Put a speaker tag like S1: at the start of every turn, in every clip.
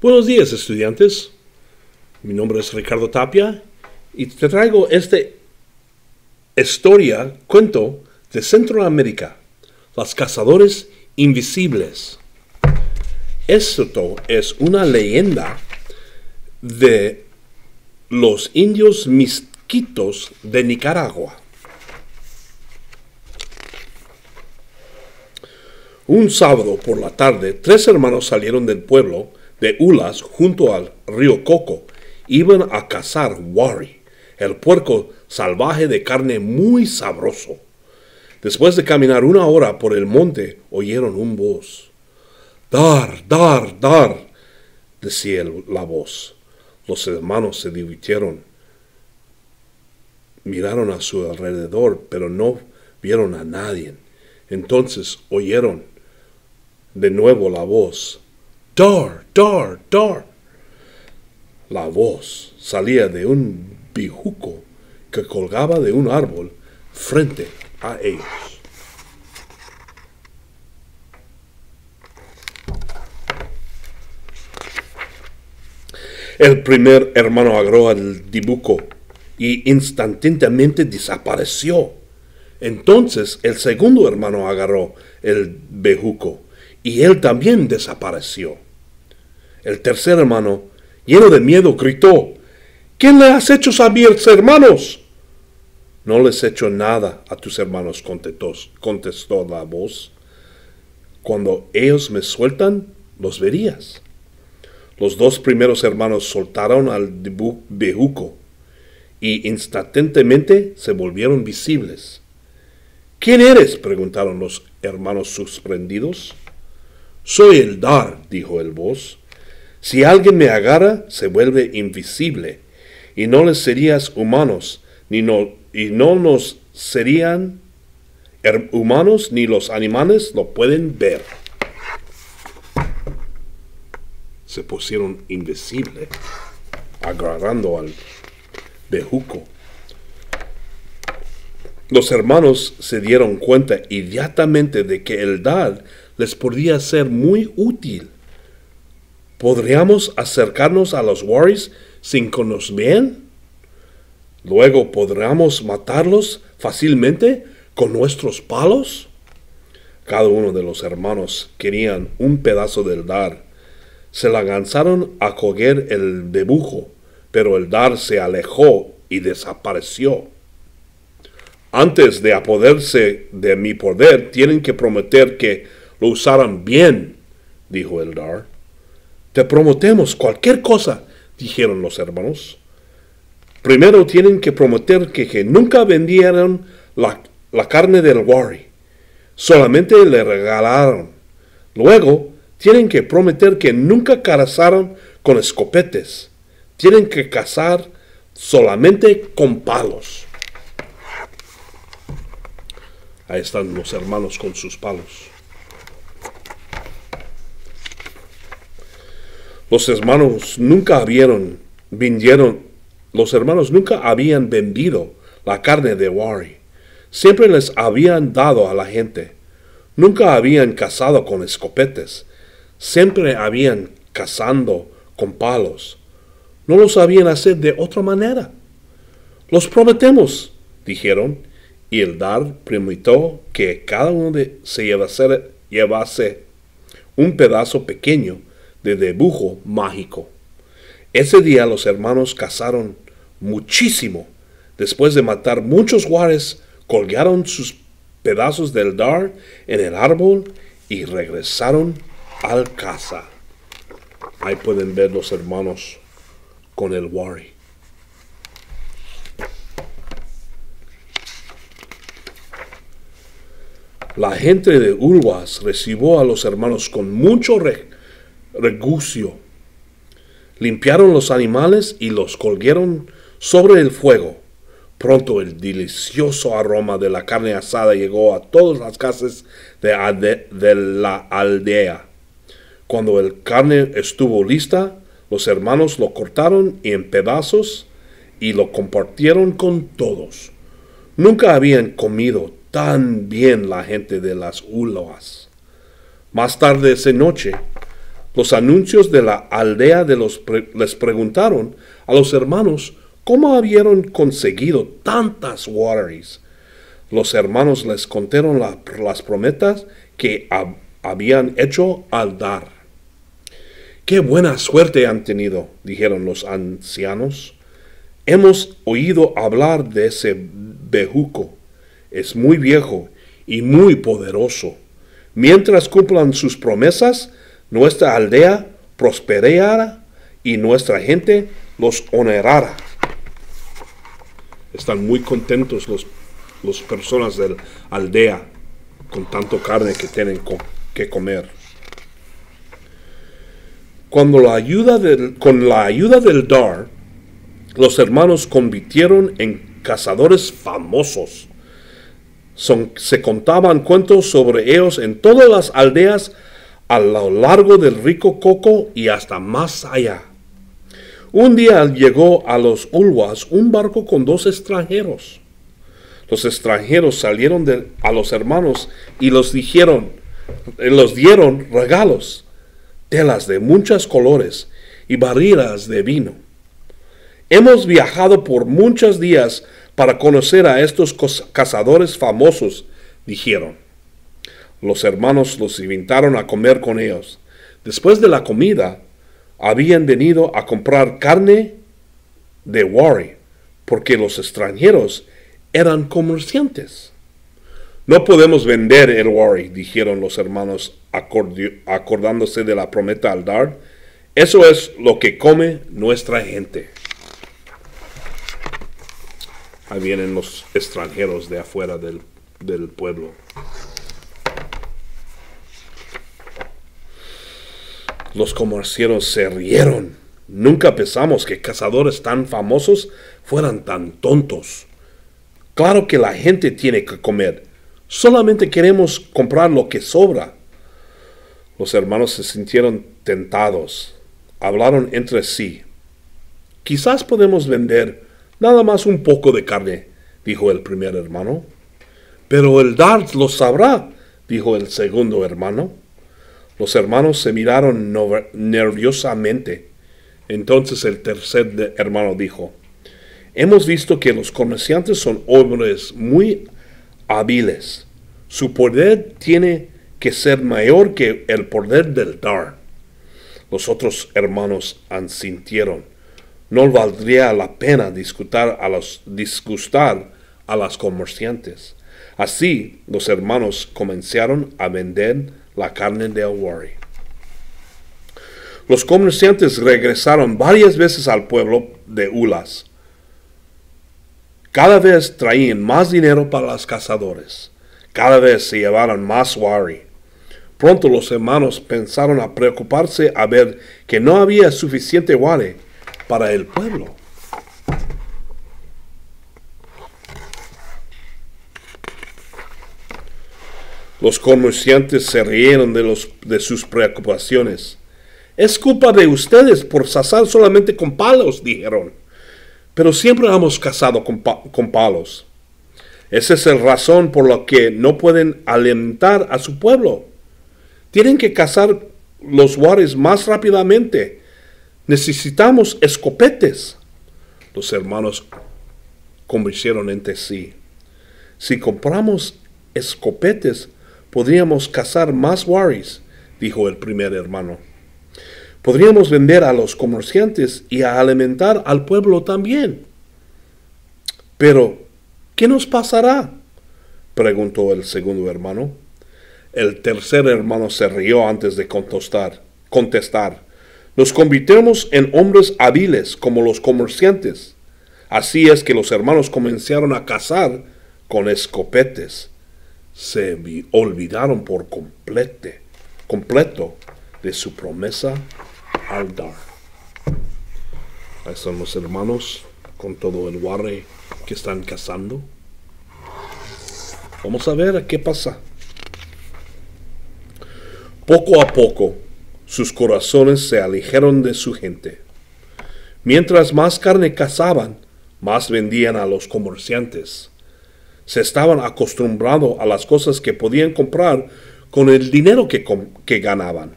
S1: Buenos días estudiantes, mi nombre es Ricardo Tapia y te traigo esta historia, cuento de Centroamérica, Los Cazadores Invisibles. Esto es una leyenda de los indios misquitos de Nicaragua. Un sábado por la tarde, tres hermanos salieron del pueblo de Ulas junto al río Coco. Iban a cazar wari, el puerco salvaje de carne muy sabroso. Después de caminar una hora por el monte, oyeron un voz. Dar, dar, dar, decía la voz. Los hermanos se divirtieron. Miraron a su alrededor, pero no vieron a nadie. Entonces oyeron de nuevo la voz. Dar, dar, dar. La voz salía de un bijuco que colgaba de un árbol frente a ellos. El primer hermano agarró al dibuco y instantáneamente desapareció. Entonces el segundo hermano agarró el bejuco y él también desapareció. El tercer hermano, lleno de miedo, gritó, ¿Quién le has hecho a mis hermanos? No les he hecho nada a tus hermanos, contestó, contestó la voz. Cuando ellos me sueltan, los verías. Los dos primeros hermanos soltaron al bejuco y instantáneamente se volvieron visibles. ¿Quién eres? preguntaron los hermanos sorprendidos. Soy el dar, dijo el voz. Si alguien me agarra, se vuelve invisible, y no les serías humanos, ni no, y no nos serían humanos, ni los animales lo pueden ver se pusieron invisibles, agarrando al bejuco. Los hermanos se dieron cuenta inmediatamente de que el dar les podría ser muy útil. ¿Podríamos acercarnos a los Warriors sin que nos vean? Luego podríamos matarlos fácilmente con nuestros palos. Cada uno de los hermanos querían un pedazo del dar se la lanzaron a coger el dibujo, pero el dar se alejó y desapareció. Antes de apoderarse de mi poder, tienen que prometer que lo usaran bien, dijo el dar. Te prometemos cualquier cosa, dijeron los hermanos. Primero tienen que prometer que, nunca vendieran la, la carne del wari. Solamente le regalaron. Luego tienen que prometer que nunca cazaron con escopetes. Tienen que cazar solamente con palos. Ahí están los hermanos con sus palos. Los hermanos nunca habían vendieron, los hermanos nunca habían vendido la carne de Wari. Siempre les habían dado a la gente. Nunca habían cazado con escopetes siempre habían cazando con palos. No lo sabían hacer de otra manera. Los prometemos, dijeron, y el dar prometió que cada uno de se llevase, llevase un pedazo pequeño de dibujo mágico. Ese día los hermanos cazaron muchísimo. Después de matar muchos guares, colgaron sus pedazos del dar en el árbol y regresaron al casa. Ahí pueden ver los hermanos con el Wari. La gente de Ulwas recibió a los hermanos con mucho regucio. Limpiaron los animales y los colgaron sobre el fuego. Pronto el delicioso aroma de la carne asada llegó a todas las casas de la aldea. Cuando el carne estuvo lista, los hermanos lo cortaron en pedazos y lo compartieron con todos. Nunca habían comido tan bien la gente de las Uloas. Más tarde esa noche, Los anuncios de la aldea de los les preguntaron a los hermanos cómo habían conseguido tantas wateries. Los hermanos les contaron las promesas que habían hecho al dar. Qué buena suerte han tenido, dijeron los ancianos. Hemos oído hablar de ese bejuco. Es muy viejo y muy poderoso. Mientras cumplan sus promesas, nuestra aldea prosperará y nuestra gente los honrará. Están muy contentos los, las personas de la aldea con tanto carne que tienen que comer. Cuando la ayuda con la ayuda del Dar, los hermanos convirtieron en cazadores famosos. se contaban cuentos sobre ellos en todas las aldeas a lo largo del rico Coco y hasta más allá. Un día llegó a los Ulwas un barco con dos extranjeros. Los extranjeros salieron a los hermanos y los dijeron, los dieron regalos, telas de muchos colores y barrilas de vino. Hemos viajado por muchos días para conocer a estos cazadores famosos, dijeron. Los hermanos los invitaron a comer con ellos. Después de la comida, habían venido a comprar carne de Wari, porque los extranjeros eran comerciantes. No podemos vender el Wari, dijeron los hermanos acordándose de la prometa al dar. Eso es lo que come nuestra gente. Ahí vienen los extranjeros de afuera del, del pueblo. Los comercieros se rieron. Nunca pensamos que cazadores tan famosos fueran tan tontos. Claro que la gente tiene que comer. Solamente queremos comprar lo que sobra. Los hermanos se sintieron tentados. Hablaron entre sí. Quizás podemos vender nada más un poco de carne, dijo el primer hermano. Pero el Dart lo sabrá, dijo el segundo hermano. Los hermanos se miraron nerviosamente. Entonces el tercer hermano dijo, Hemos visto que los comerciantes son hombres muy hábiles. Su poder tiene que ser mayor que el poder del dar. Los otros hermanos ansintieron. No valdría la pena discutar a los, disgustar a los comerciantes. Así los hermanos comenzaron a vender la carne de Awari. Los comerciantes regresaron varias veces al pueblo de Ulas. Cada vez traían más dinero para los cazadores. Cada vez se llevaron más wari. Pronto los hermanos pensaron a preocuparse a ver que no había suficiente wari para el pueblo. Los comerciantes se rieron de, los, de sus preocupaciones. Es culpa de ustedes por cazar solamente con palos, dijeron. Pero siempre hemos cazado con, palos. Esa es la razón por la que no pueden alimentar a su pueblo. Tienen que cazar los guares más rápidamente. Necesitamos escopetes. Los hermanos convirtieron entre sí. Si compramos escopetes, podríamos cazar más waris, dijo el primer hermano. Podríamos vender a los comerciantes y alimentar al pueblo también. Pero, ¿qué nos pasará? preguntó el segundo hermano. El tercer hermano se rió antes de contestar. contestar. Nos convirtemos en hombres hábiles como los comerciantes. Así es que los hermanos comenzaron a cazar con escopetes se olvidaron por completo, completo de su promesa al dar. Ahí están los hermanos con todo el guarre que están cazando. Vamos a ver qué pasa. Poco a poco, sus corazones se alejaron de su gente. Mientras más carne cazaban, más vendían a los comerciantes se estaban acostumbrando a las cosas que podían comprar con el dinero que, que ganaban.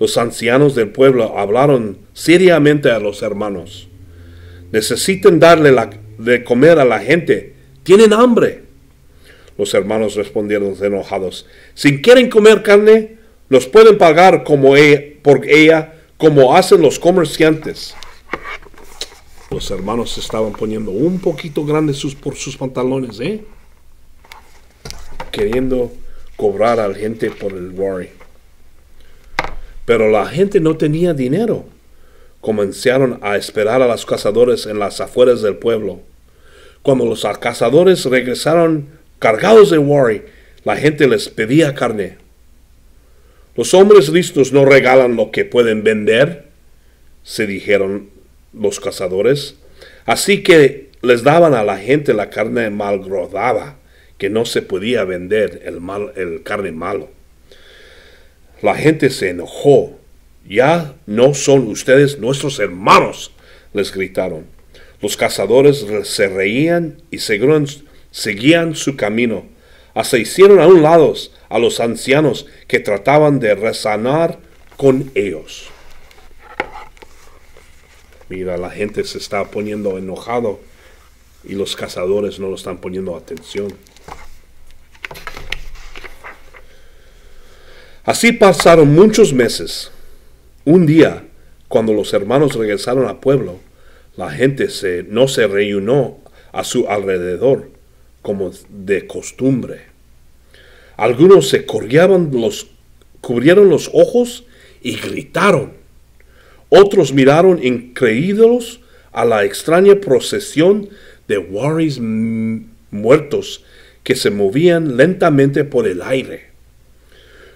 S1: los ancianos del pueblo hablaron seriamente a los hermanos. Necesitan darle de comer a la gente. Tienen hambre. Los hermanos respondieron enojados. Si quieren comer carne, los pueden pagar como ella, por ella como hacen los comerciantes. Los hermanos se estaban poniendo un poquito grandes sus, por sus pantalones, ¿eh? Queriendo cobrar a la gente por el worry. Pero la gente no tenía dinero. Comenzaron a esperar a los cazadores en las afueras del pueblo. Cuando los cazadores regresaron cargados de worry, la gente les pedía carne. Los hombres listos no regalan lo que pueden vender, se dijeron los cazadores. Así que les daban a la gente la carne malgrodada, que no se podía vender el, mal, el carne malo. La gente se enojó. Ya no son ustedes nuestros hermanos, les gritaron. Los cazadores se reían y seguían, seguían su camino. Hasta hicieron a un lado a los ancianos que trataban de resanar con ellos. Mira, la gente se está poniendo enojado y los cazadores no lo están poniendo atención. Así pasaron muchos meses. Un día, cuando los hermanos regresaron al pueblo, la gente se, no se reunió a su alrededor como de costumbre. Algunos se los, cubrieron los ojos y gritaron. Otros miraron increídos a la extraña procesión de warriors muertos que se movían lentamente por el aire.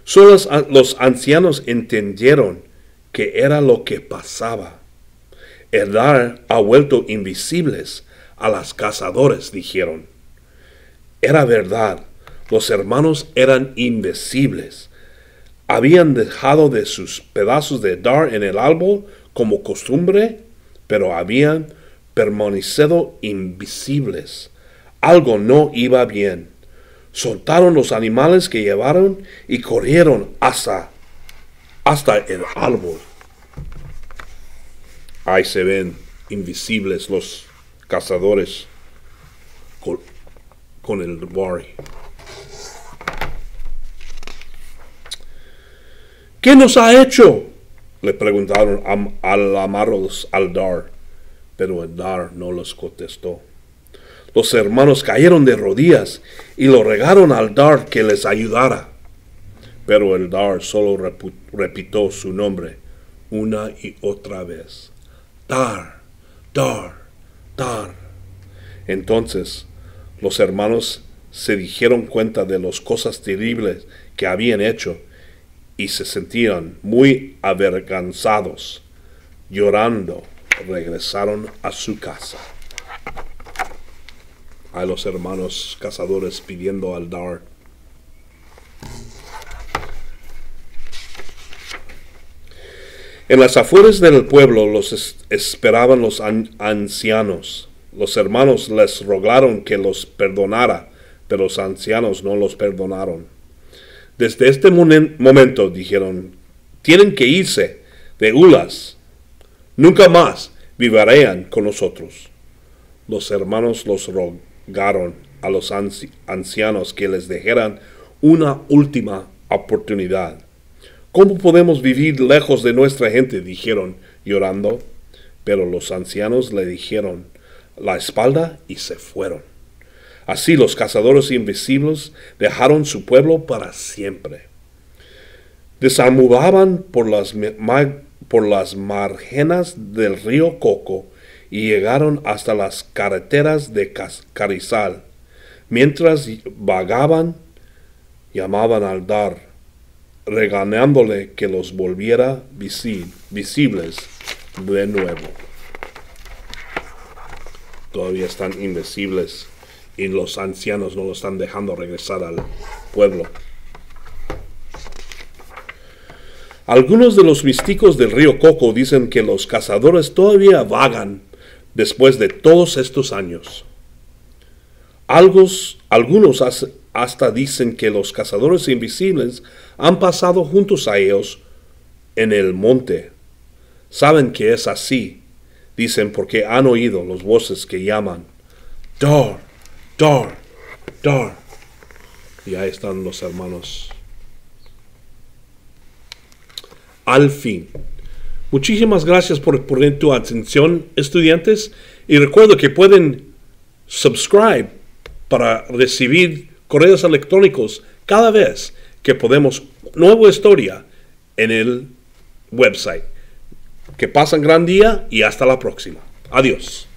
S1: Solo los ancianos entendieron que era lo que pasaba. Eldar ha vuelto invisibles a las cazadores, dijeron. Era verdad, los hermanos eran invisibles. Habían dejado de sus pedazos de dar en el árbol como costumbre, pero habían permanecido invisibles. Algo no iba bien soltaron los animales que llevaron y corrieron hasta, hasta el árbol. Ahí se ven invisibles los cazadores con, el worry. ¿Qué nos ha hecho? Le preguntaron al amarros al Dar, pero el Dar no los contestó. Los hermanos cayeron de rodillas y lo regaron al Dar que les ayudara. Pero el Dar solo repitió su nombre una y otra vez. Dar, Dar, Dar. Entonces los hermanos se dijeron cuenta de las cosas terribles que habían hecho y se sentían muy avergonzados. Llorando, regresaron a su casa a los hermanos cazadores pidiendo al dar. En las afueras del pueblo los esperaban los ancianos. Los hermanos les rogaron que los perdonara, pero los ancianos no los perdonaron. Desde este momento dijeron, tienen que irse de Ulas. Nunca más vivirán con nosotros. Los hermanos los rogaron a los ancianos que les dejaran una última oportunidad. ¿Cómo podemos vivir lejos de nuestra gente? dijeron llorando. Pero los ancianos le dijeron la espalda y se fueron. Así los cazadores invisibles dejaron su pueblo para siempre. Desamudaban por las, por las márgenes del río Coco y llegaron hasta las carreteras de Carizal. Mientras vagaban, llamaban al dar, regañándole que los volviera visibles de nuevo. Todavía están invisibles y los ancianos no lo están dejando regresar al pueblo. Algunos de los místicos del río Coco dicen que los cazadores todavía vagan después de todos estos años. Algunos, algunos hasta dicen que los cazadores invisibles han pasado juntos a ellos en el monte. Saben que es así, dicen porque han oído los voces que llaman, Dar, Dar, Dar. Y ahí están los hermanos. Al fin. Muchísimas gracias por poner tu atención, estudiantes. Y recuerdo que pueden subscribe para recibir correos electrónicos cada vez que podemos nueva historia en el website. Que pasen gran día y hasta la próxima. Adiós.